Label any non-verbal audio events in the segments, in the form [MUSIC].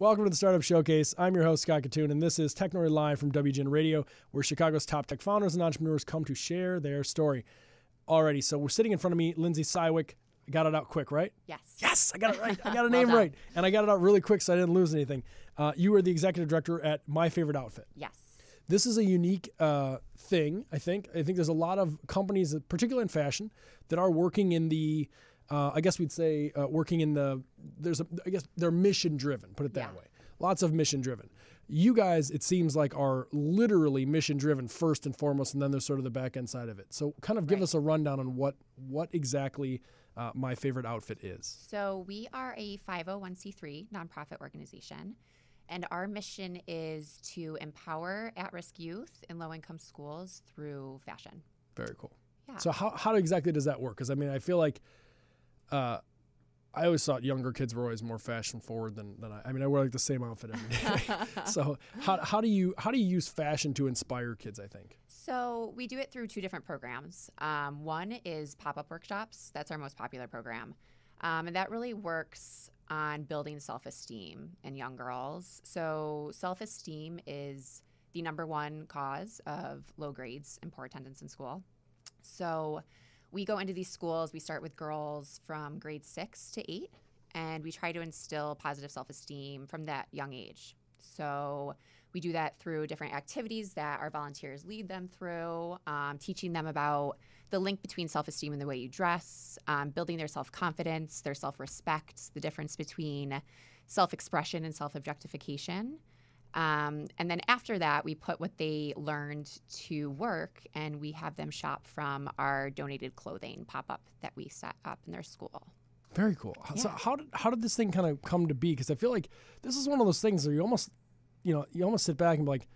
Welcome to the Startup Showcase. I'm your host, Scott Kitun, and this is Technori Live from WGN Radio, where Chicago's top tech founders and entrepreneurs come to share their story. Alrighty, so we're sitting in front of me, Lindsay Siwiec. I got it out quick, right? Yes. Yes, I got it right. I got a [LAUGHS] name right. And I got it out really quick so I didn't lose anything. Uh, you are the executive director at My Favorite Outfit. Yes. This is a unique uh, thing, I think. I think there's a lot of companies, particularly in fashion, that are working in the, uh, I guess we'd say, uh, working in the, there's a, I guess they're mission driven, put it that Yeah. way. Lots of mission driven. You guys, it seems like, are literally mission driven first and foremost, and then there's sort of the back end side of it. So, kind of give Right. us a rundown on what what exactly uh, my favorite outfit is. So we are a 501c3 nonprofit organization, and our mission is to empower at-risk youth in low-income schools through fashion. Very cool. Yeah. So how, how exactly does that work? Because I mean, I feel like uh, I always thought younger kids were always more fashion forward than, than I. I mean, I wear like the same outfit every day. [LAUGHS] so how, how do you how do you use fashion to inspire kids? I think. So we do it through two different programs. Um, one is pop-up workshops. That's our most popular program, um, and that really works on building self-esteem in young girls. So self-esteem is the number one cause of low grades and poor attendance in school. So we go into these schools. We start with girls from grade six to eight, and we try to instill positive self-esteem from that young age. So we do that through different activities that our volunteers lead them through, um, teaching them about the link between self esteem and the way you dress, um, building their self confidence, their self respect, the difference between self expression and self objectification. Um, and then after that, we put what they learned to work and we have them shop from our donated clothing pop up that we set up in their school. Very cool. So how did how did this thing kind of come to be? Because I feel like this is one of those things where you almost, you know, you almost sit back and be like,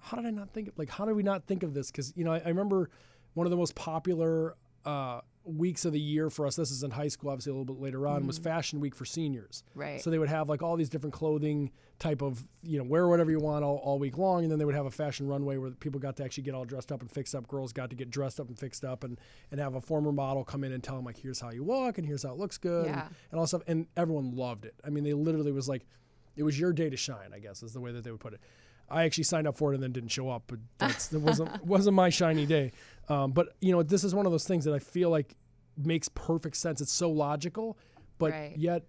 how did I not think of like how did we not think of this? Because you know, I, I remember one of the most popular uh, weeks of the year for us. This is in high school, obviously a little bit later on, was mm-hmm. Fashion Week for seniors. Right. So they would have like all these different clothing type of you know wear whatever you want all, all week long, and then they would have a fashion runway where people got to actually get all dressed up and fixed up. Girls got to get dressed up and fixed up, and and have a former model come in and tell them like here's how you walk and here's how it looks good, and, Yeah. and all stuff. And everyone loved it. I mean, they literally was like, it was your day to shine. I guess is the way that they would put it. I actually signed up for it and then didn't show up, but that's that wasn't [LAUGHS] wasn't my shiny day. Um, but you know, this is one of those things that I feel like makes perfect sense. It's so logical, but Right. yet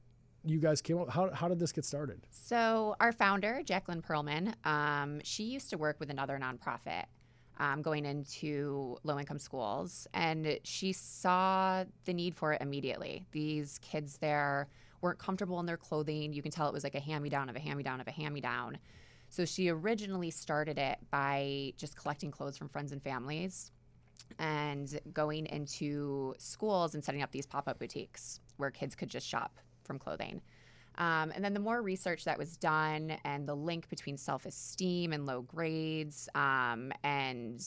you guys came up. How, how did this get started? So, our founder, Jacqueline Perlman, um, she used to work with another nonprofit um, going into low income schools, and she saw the need for it immediately. These kids there weren't comfortable in their clothing. You can tell it was like a hand me down of a hand me down of a hand me down. So, she originally started it by just collecting clothes from friends and families and going into schools and setting up these pop up boutiques where kids could just shop from clothing. Um, and then the more research that was done and the link between self esteem and low grades um, and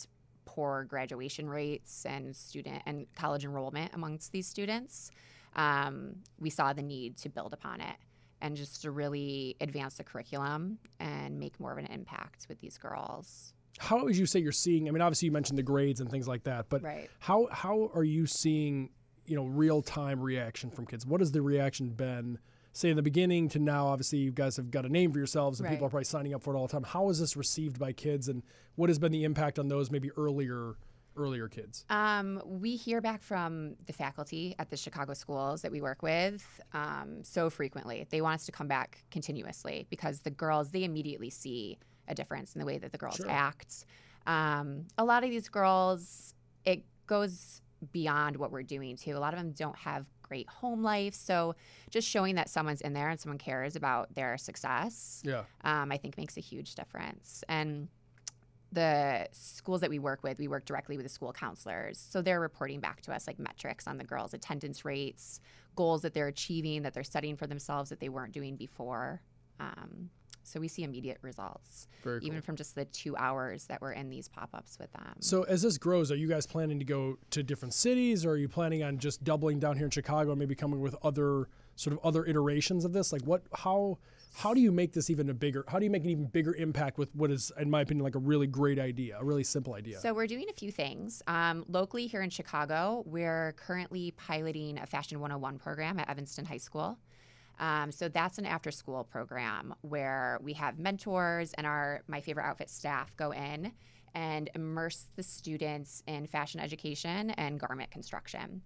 poor graduation rates and student and college enrollment amongst these students, um, we saw the need to build upon it and just to really advance the curriculum and make more of an impact with these girls. How would you say you're seeing? I mean, obviously you mentioned the grades and things like that, but Right. how how are you seeing you know real time reaction from kids? What has the reaction been? Say in the beginning to now, obviously you guys have got a name for yourselves and people are probably signing up for it all the time. How is this received by kids and what has been the impact on those maybe earlier earlier kids? Um, we hear back from the faculty at the Chicago schools that we work with um, so frequently. They want us to come back continuously because the girls, they immediately see a difference in the way that the girls Sure. act. Um, a lot of these girls, it goes beyond what we're doing too. A lot of them don't have great home life. So just showing that someone's in there and someone cares about their success Yeah. um, I think makes a huge difference. And the schools that we work with, we work directly with the school counselors. So they're reporting back to us like metrics on the girls' attendance rates, goals that they're achieving, that they're setting for themselves that they weren't doing before. Um, so we see immediate results, cool. even from just the two hours that we're in these pop ups with them. So as this grows, are you guys planning to go to different cities, or are you planning on just doubling down here in Chicago and maybe coming with other sort of other iterations of this? Like what? How how do you make this even a bigger? How do you make an even bigger impact with what is, in my opinion, like a really great idea, a really simple idea? So we're doing a few things. Um, locally here in Chicago, we're currently piloting a Fashion 101 program at Evanston High School. Um, so that's an after school program where we have mentors and our my favorite outfit staff go in and immerse the students in fashion education and garment construction.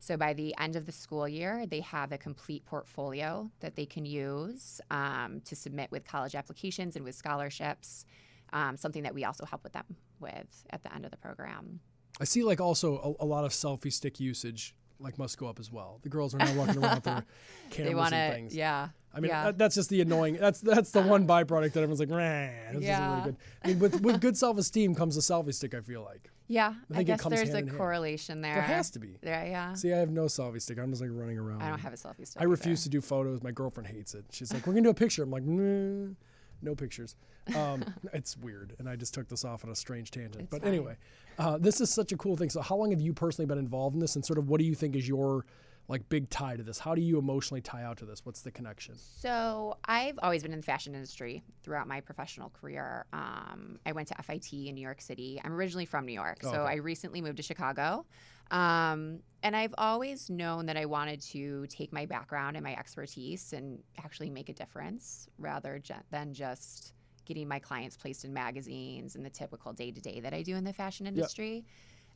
So by the end of the school year, they have a complete portfolio that they can use um, to submit with college applications and with scholarships. Um, something that we also help with them with at the end of the program. I see like also a, a lot of selfie stick usage like must go up as well. The girls are now walking around with their [LAUGHS] cameras they want and things. yeah. I mean, yeah. that- that's just the annoying. That's that's the one byproduct that everyone's like, "Rah, this Yeah. isn't really good." I mean, with with good self esteem comes a selfie stick. I feel like yeah, I, it guess there's a in hand. correlation there. there has to be. There, yeah. See, I have no selfie stick. I'm just like running around. I don't have a selfie stick. I refuse to do photos. My girlfriend hates it. She's like, "We're gonna do a picture." I'm like, "Nah, "No pictures." Um, [LAUGHS] it's weird, and I just took this off on a strange tangent. It's but fine. anyway, uh, this is such a cool thing. So, how long have you personally been involved in this, and sort of what do you think is your like big tie to this? How do you emotionally tie out to this? What's the connection? So I've always been in the fashion industry throughout my professional career. Um, I went to FIT in New York City. I'm originally from New York, Oh, so okay. I recently moved to Chicago. Um, and I've always known that I wanted to take my background and my expertise and actually make a difference rather ju- than just getting my clients placed in magazines and the typical day to day that I do in the fashion industry.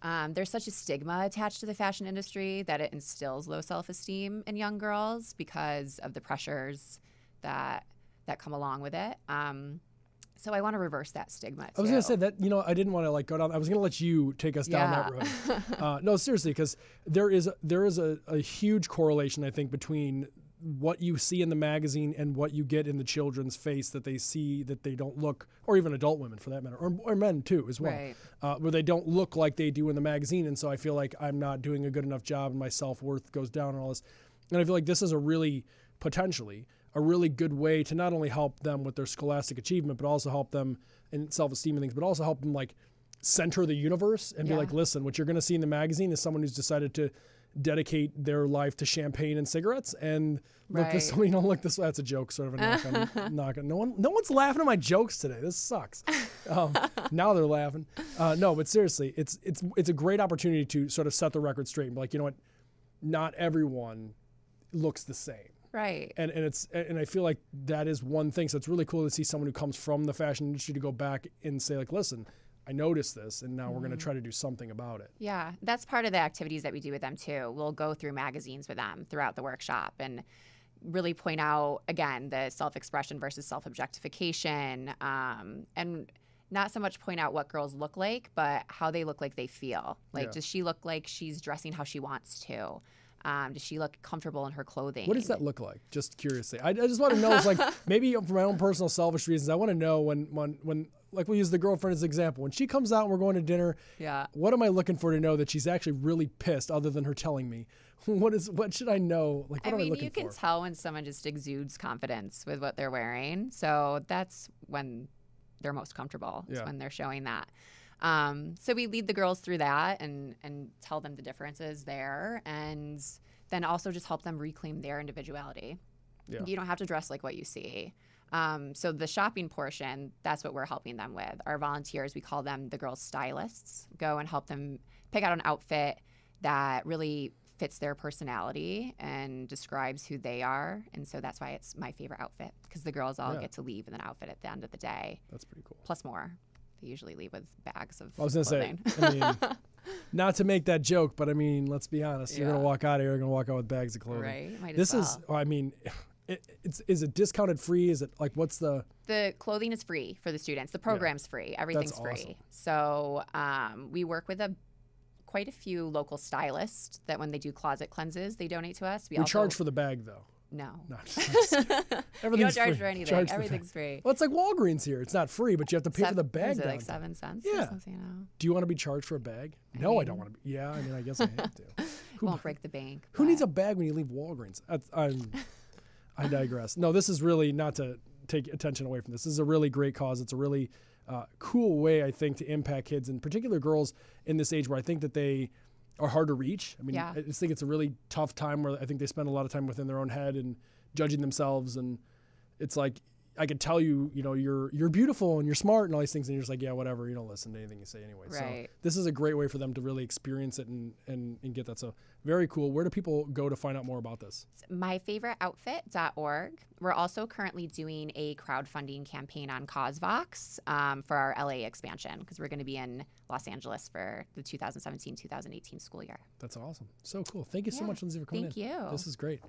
Um, there's such a stigma attached to the fashion industry that it instills low self esteem in young girls because of the pressures that that come along with it. Um, so I want to reverse that stigma. I was gonna say that you know I didn't want to like go down. I was gonna let you take us down that road. [LAUGHS] Uh, no, seriously, because there is there is a, a huge correlation I think between what you see in the magazine and what you get in the children's face that they see that they don't look, or even adult women for that matter, or, or men too as well, Right. uh, where they don't look like they do in the magazine, and so I feel like I'm not doing a good enough job, and my self worth goes down and all this, and I feel like this is a really potentially a really good way to not only help them with their scholastic achievement, but also help them in self esteem and things, but also help them like center the universe and be like, listen, what you're going to see in the magazine is someone who's decided to dedicate their life to champagne and cigarettes. And look this, Right. [LAUGHS] you know, look this. way. That's a joke, sort of a knock on, [LAUGHS] knock on. No one, no one's laughing at my jokes today. This sucks. [LAUGHS] Um, now they're laughing. Uh, no, but seriously, it's it's it's a great opportunity to sort of set the record straight and be like, you know what, not everyone looks the same right. and and it's and I feel like that is one thing. So it's really cool to see someone who comes from the fashion industry to go back and say like, listen, I noticed this, and now we're going to try to do something about it. Yeah, that's part of the activities that we do with them too. We'll go through magazines with them throughout the workshop and really point out again the self-expression versus self-objectification, um, and not so much point out what girls look like, but how they look like they feel. Like, Yeah. does she look like she's dressing how she wants to? Um, does she look comfortable in her clothing? What does that look like? Just curiously, I, I just want to know. It's like [LAUGHS] maybe for my own personal selfish reasons, I want to know when when when like we use the girlfriend as an example. When she comes out and we're going to dinner, Yeah. what am I looking for to know that she's actually really pissed, other than her telling me? [LAUGHS] What is what should I know? Like what I am I mean, you can for? tell when someone just exudes confidence with what they're wearing. So that's when they're most comfortable. Is Yeah. when they're showing that. Um, so we lead the girls through that and and tell them the differences there, and then also just help them reclaim their individuality. Yeah. You don't have to dress like what you see. Um, so the shopping portion, that's what we're helping them with. Our volunteers, we call them the girls stylists, go and help them pick out an outfit that really fits their personality and describes who they are. And so that's why it's my favorite outfit because the girls all Yeah. get to leave in an outfit at the end of the day, That's pretty cool. plus more. They usually leave with bags of I was gonna say. I mean, [LAUGHS] not to make that joke, but I mean, let's be honest. You're gonna walk out of here. You're gonna walk out with bags of clothing. right? Might This is, well. I mean, it, it's is it discounted free? Is it like what's the? the clothing is free for the students. The program's free. Everything's awesome. free. So um, we work with a quite a few local stylists that when they do closet cleanses, they donate to us. We, We also charge for the bag though. No. [LAUGHS] No, [LAUGHS] you don't charge free. for anything. Charge Everything's free. Well, it's like Walgreens here. It's not free, but you have to pay for the bag. is it, like seven cents? Yeah. Or something, you know? Do you want to be charged for a bag? No, I don't want to be. Yeah, I mean, I guess I have to. [LAUGHS] Who, Won't break the bank. who needs a bag when you leave Walgreens? That's, I'm, I digress. No, this is really not to take attention away from this. This is a really great cause. It's a really uh, cool way, I think, to impact kids, and particular girls in this age where I think that they are hard to reach. I mean, Yeah. I just think it's a really tough time where I think they spend a lot of time within their own head and judging themselves. And it's like I could tell you, you know, you're you're beautiful and you're smart and all these things, and you're just like, yeah, whatever. You don't listen to anything you say anyway. Right. So this is a great way for them to really experience it and and, and get that. So very cool. Where do people go to find out more about this? myfavoriteoutfit.org. We're also currently doing a crowdfunding campaign on CauseVox um, for our LA expansion because we're going to be in Los Angeles for the 2017 2018 school year. That's awesome. So cool. Thank you so Yeah. much, Lindsay, for coming Thank in. you. This is great.